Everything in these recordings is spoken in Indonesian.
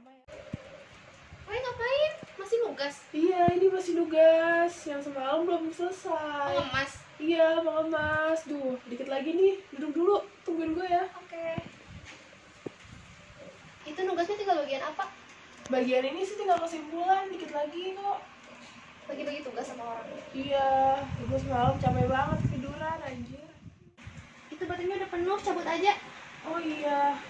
lama ya. Kalian ngapain? Masih nugas? Iya, ini masih nugas. Yang semalam belum selesai. Oh, Mas. Iya, Bang Mas. Duh, dikit lagi nih. Duduk dulu. Tungguin gue ya. Oke. Itu nugasnya tinggal bagian apa? Bagian ini sih tinggal kesimpulan. Dikit lagi kok. Bagi-bagi tugas sama orang. Iya, gue semalam capek banget tiduran anjir. Itu baterainya udah penuh, cabut aja. Oh iya.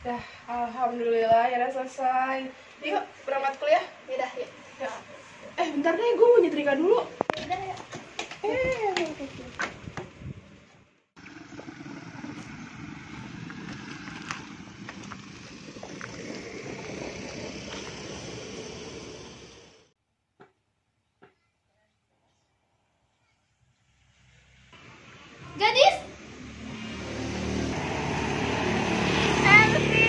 Dah, alhamdulillah ya udah selesai. Yuk, berangkat kuliah. Yaudah, yuk. Ya. Eh, bentar deh, gue mau nyetrika dulu. Ya. Eh, Gadis! Eh, Lutfi!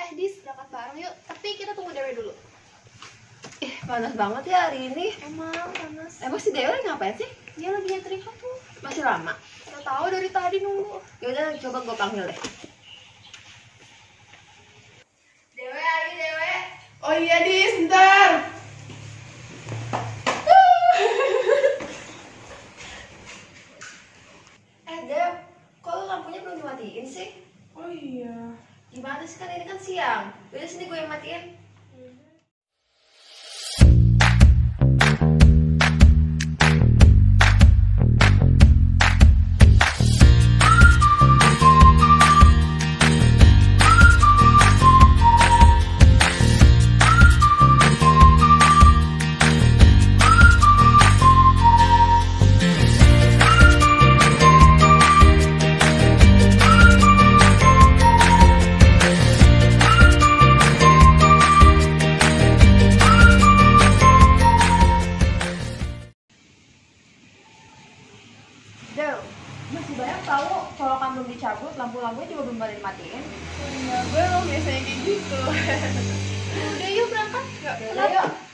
Eh, Dis, berangkat bareng yuk. Tapi kita tunggu Dewe dulu. Ih, panas banget ya hari ini. Emang panas. Emang si Dewa lagi ngapain sih? Dia lagi nyetrika tuh. Masih lama. Gak tahu dari tadi nunggu. Yaudah, coba gue panggil deh. Dewe, ayo Dewe. Oh iya, di sebentar. Eh, Dew, kok lu lampunya belum dimatiin sih? Oh iya. Gimana sih kan ini kan siang? Udah sini gue yang matiin. Tahu kamu belum dicabut, lampu-lampunya juga belum pada dimatiin. Iya, gue emang biasanya kayak gitu. Udah yuk berangkat. Yuk, yuk.